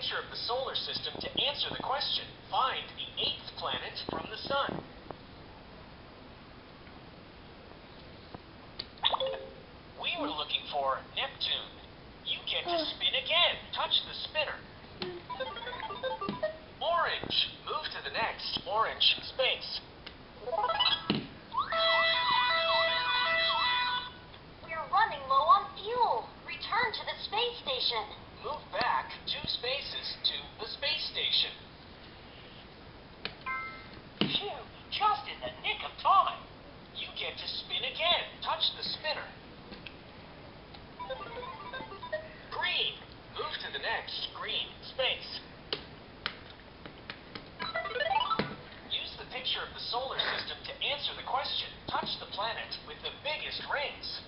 picture of the solar system to answer the question, find the eighth planet from the sun. We were looking for Neptune. You get to spin again. Touch the spinner. Orange. Move to the next. Orange. Space. We're running low on fuel. Return to the space station. Move back two spaces to the space station. Phew, just in the nick of time. You get to spin again. Touch the spinner. Green. Move to the next green space. Use the picture of the solar system to answer the question. Touch the planet with the biggest rings.